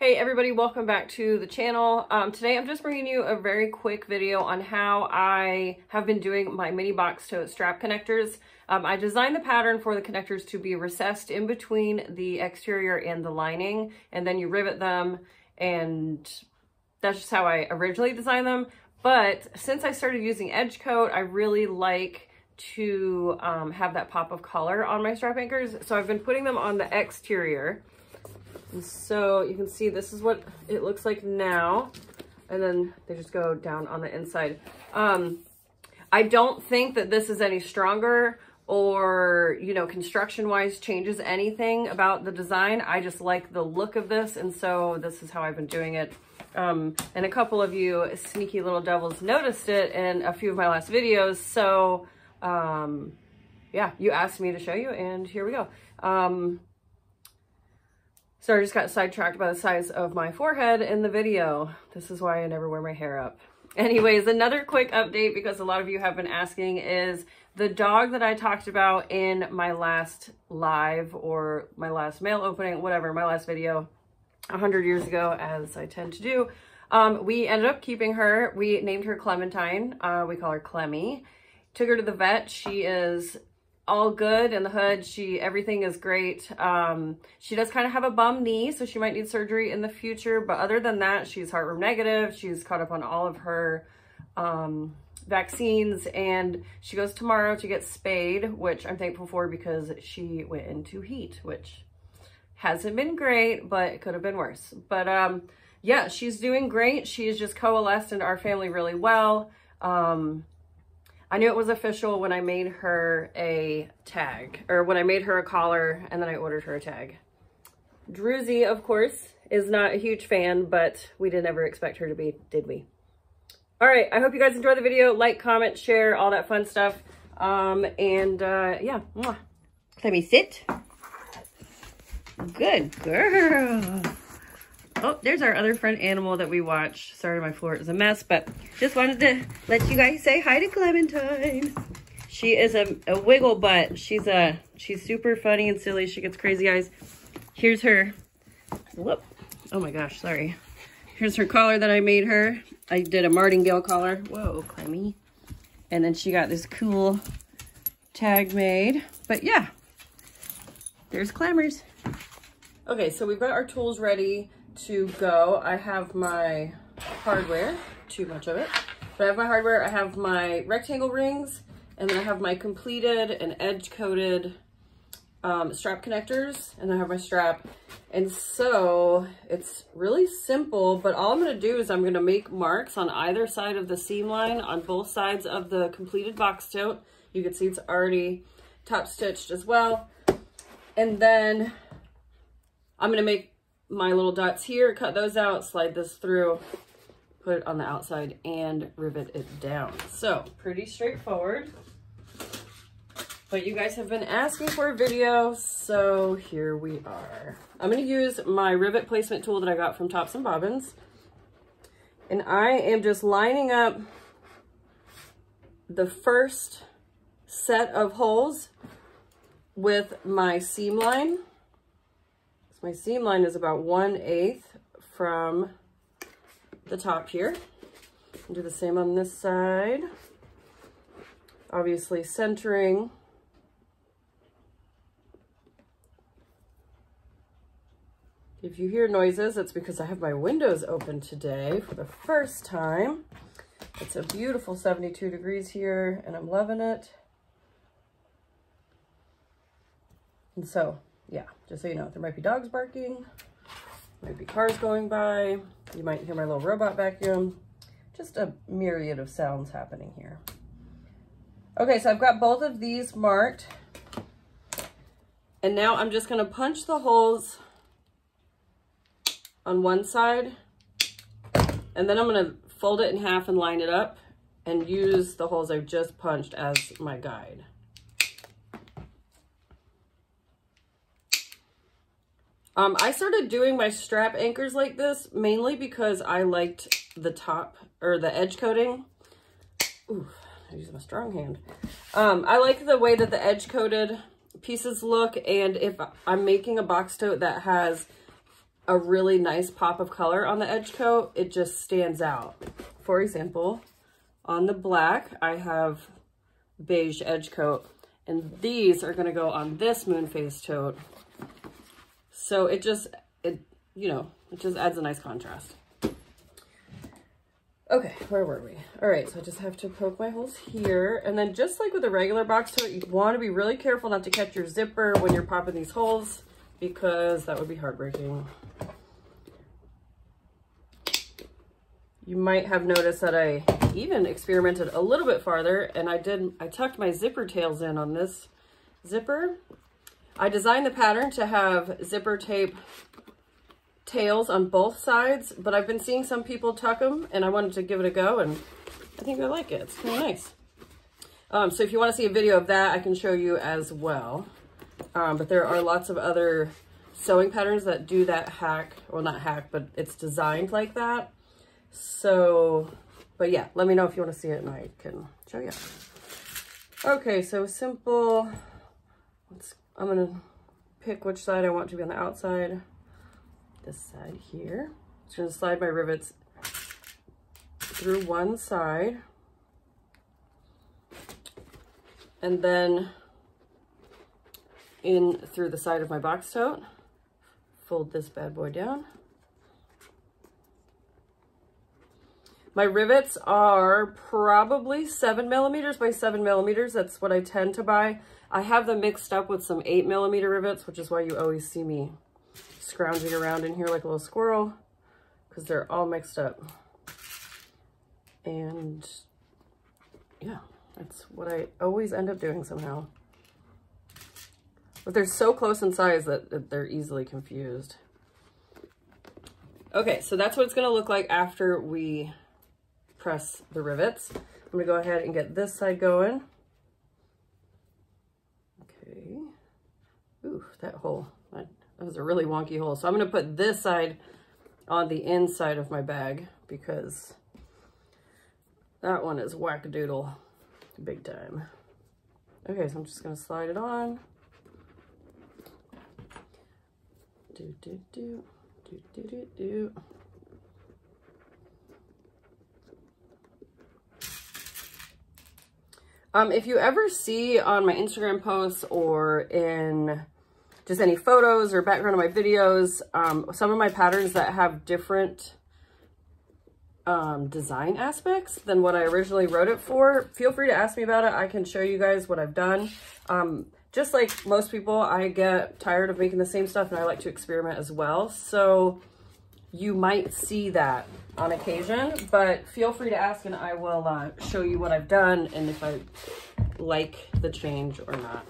Hey everybody, welcome back to the channel. Um, today I'm just bringing you a very quick video on how I have been doing my mini box tote strap connectors. Um, I designed the pattern for the connectors to be recessed in between the exterior and the lining, and then you rivet them, and that's just how I originally designed them. But since I started using edge coat, I really like to um, have that pop of color on my strap anchors. So I've been putting them on the exterior. And so you can see this is what it looks like now. And then they just go down on the inside. Um, I don't think that this is any stronger or, you know, construction-wise changes anything about the design. I just like the look of this, and so this is how I've been doing it. Um, and a couple of you sneaky little devils noticed it in a few of my last videos, so um, yeah, you asked me to show you, and here we go. Um, so I just got sidetracked by the size of my forehead in the video. This is why I never wear my hair up. Anyways, another quick update because a lot of you have been asking is the dog that I talked about in my last live or my last mail opening, whatever, my last video, 100 years ago, as I tend to do. Um, we ended up keeping her. We named her Clementine. Uh, we call her Clemmy. Took her to the vet. She is all good in the hood. She, everything is great. Um, she does kind of have a bum knee, so she might need surgery in the future. But other than that, she's heartworm negative. She's caught up on all of her, um, vaccines and she goes tomorrow to get spayed, which I'm thankful for because she went into heat, which hasn't been great, but it could have been worse. But, um, yeah, she's doing great. She's just coalesced into our family really well. Um, I knew it was official when I made her a tag, or when I made her a collar, and then I ordered her a tag. Druzy, of course, is not a huge fan, but we did never expect her to be, did we? All right, I hope you guys enjoyed the video. Like, comment, share, all that fun stuff. Um, and, uh, yeah. Mwah. Let me sit. Good girl. Oh, there's our other friend animal that we watch. Sorry, my floor is a mess, but just wanted to let you guys say hi to Clementine. She is a, a wiggle butt. She's a she's super funny and silly. She gets crazy eyes. Here's her. Whoop. Oh my gosh, sorry. Here's her collar that I made her. I did a martingale collar. Whoa, Clemmy. And then she got this cool tag made. But yeah, there's Clammers. Okay, so we've got our tools ready to go. I have my hardware, too much of it, but I have my hardware, I have my rectangle rings, and then I have my completed and edge-coated um, strap connectors, and I have my strap. And so it's really simple, but all I'm gonna do is I'm gonna make marks on either side of the seam line on both sides of the completed box tote. You can see it's already top stitched as well. And then I'm gonna make my little dots here, cut those out, slide this through, put it on the outside, and rivet it down. So, pretty straightforward. But you guys have been asking for a video, so here we are. I'm going to use my rivet placement tool that I got from Tops and Bobbins. And I am just lining up the first set of holes with my seam line. So my seam line is about 1 8 from the top here. I'll do the same on this side. Obviously centering. If you hear noises, it's because I have my windows open today for the first time. It's a beautiful 72 degrees here and I'm loving it. And so yeah, just so you know, there might be dogs barking, might be cars going by, you might hear my little robot vacuum, just a myriad of sounds happening here. Okay, so I've got both of these marked, and now I'm just gonna punch the holes on one side, and then I'm gonna fold it in half and line it up and use the holes I've just punched as my guide. Um, I started doing my strap anchors like this mainly because I liked the top or the edge coating. Ooh, I use my strong hand. Um, I like the way that the edge coated pieces look and if I'm making a box tote that has a really nice pop of color on the edge coat, it just stands out. For example, on the black, I have beige edge coat, and these are gonna go on this moon phase tote. So it just, it, you know, it just adds a nice contrast. Okay, where were we? All right, so I just have to poke my holes here. And then just like with a regular box tote, you want to be really careful not to catch your zipper when you're popping these holes because that would be heartbreaking. You might have noticed that I even experimented a little bit farther and I did, I tucked my zipper tails in on this zipper. I designed the pattern to have zipper tape tails on both sides, but I've been seeing some people tuck them and I wanted to give it a go and I think I like it. It's kind of nice. Um, so if you want to see a video of that, I can show you as well. Um, but there are lots of other sewing patterns that do that hack, well not hack, but it's designed like that. So, but yeah, let me know if you want to see it and I can show you. Okay, so simple, I'm to pick which side I want to be on the outside this side here. Just gonna slide my rivets through one side. And then in through the side of my box tote. Fold this bad boy down. My rivets are probably seven millimeters by seven millimeters. That's what I tend to buy. I have them mixed up with some eight millimeter rivets, which is why you always see me scrounging around in here like a little squirrel because they're all mixed up. And yeah, that's what I always end up doing somehow. But they're so close in size that, that they're easily confused. Okay, so that's what it's gonna look like after we press the rivets. I'm gonna go ahead and get this side going. Okay. Ooh, that hole. That was a really wonky hole. So I'm to put this side on the inside of my bag because that one is wackadoodle big time. Okay, so I'm just to slide it on. Do, do, do, do, do, do, do. Um, if you ever see on my Instagram posts or in just any photos or background of my videos. Um, some of my patterns that have different um, design aspects than what I originally wrote it for. Feel free to ask me about it. I can show you guys what I've done. Um, just like most people, I get tired of making the same stuff and I like to experiment as well. So you might see that on occasion, but feel free to ask and I will uh, show you what I've done and if I like the change or not.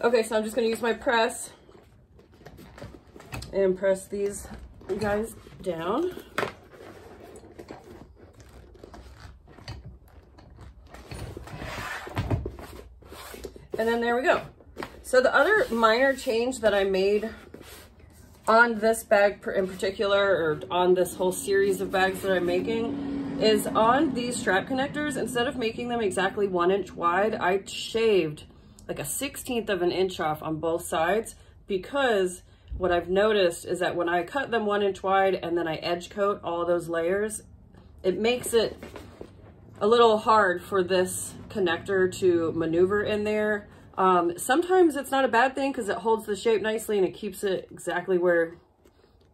Okay, so I'm just gonna use my press and press these guys down. And then there we go. So the other minor change that I made on this bag in particular, or on this whole series of bags that I'm making, is on these strap connectors, instead of making them exactly one inch wide, I shaved like a 16th of an inch off on both sides because what I've noticed is that when I cut them one inch wide and then I edge coat all those layers, it makes it a little hard for this connector to maneuver in there. Um, sometimes it's not a bad thing because it holds the shape nicely and it keeps it exactly where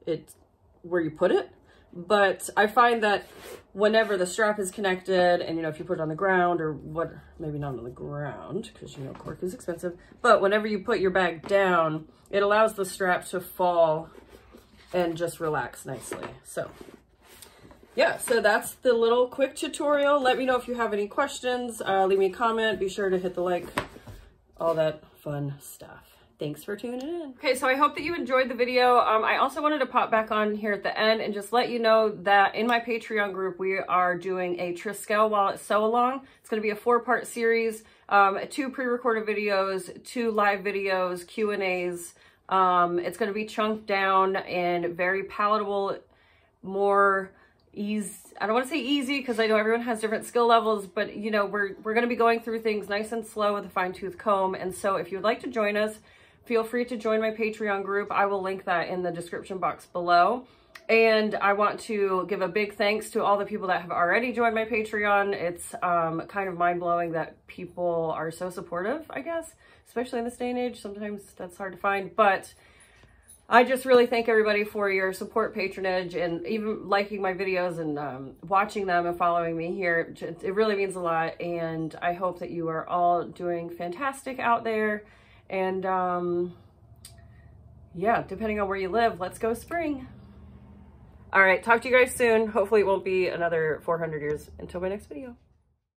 it where you put it. But I find that whenever the strap is connected and, you know, if you put it on the ground or what, maybe not on the ground because, you know, cork is expensive, but whenever you put your bag down, it allows the strap to fall and just relax nicely. So yeah, so that's the little quick tutorial. Let me know if you have any questions. Uh, leave me a comment. Be sure to hit the like, all that fun stuff. Thanks for tuning in. Okay, so I hope that you enjoyed the video. Um, I also wanted to pop back on here at the end and just let you know that in my Patreon group, we are doing a Triskele Wallet Sew Along. It's going to be a four-part series, um, two pre-recorded videos, two live videos, Q&As. Um, it's going to be chunked down and very palatable, more ease I don't want to say easy because I know everyone has different skill levels, but you know, we're, we're going to be going through things nice and slow with a fine tooth comb. And so if you would like to join us, feel free to join my Patreon group. I will link that in the description box below. And I want to give a big thanks to all the people that have already joined my Patreon. It's um, kind of mind-blowing that people are so supportive, I guess, especially in this day and age. Sometimes that's hard to find, but I just really thank everybody for your support, patronage, and even liking my videos and um, watching them and following me here. It really means a lot, and I hope that you are all doing fantastic out there. And um, yeah, depending on where you live, let's go spring. All right, talk to you guys soon. Hopefully it won't be another 400 years until my next video.